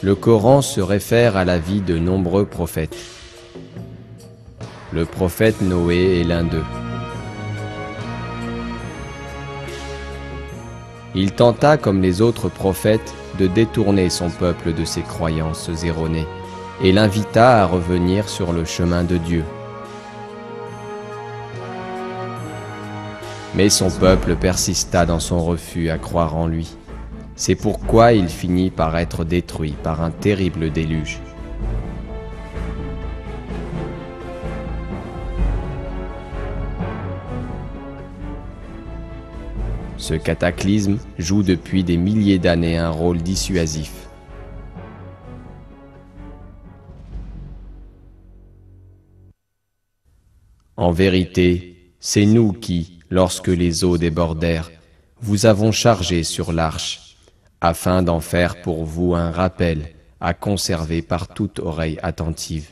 Le Coran se réfère à la vie de nombreux prophètes. Le prophète Noé est l'un d'eux. Il tenta, comme les autres prophètes, de détourner son peuple de ses croyances erronées et l'invita à revenir sur le chemin de Dieu. Mais son peuple persista dans son refus à croire en lui. C'est pourquoi il finit par être détruit par un terrible déluge. Ce cataclysme joue depuis des milliers d'années un rôle dissuasif. En vérité, c'est nous qui, lorsque les eaux débordèrent, vous avons chargé sur l'arche, afin d'en faire pour vous un rappel à conserver par toute oreille attentive.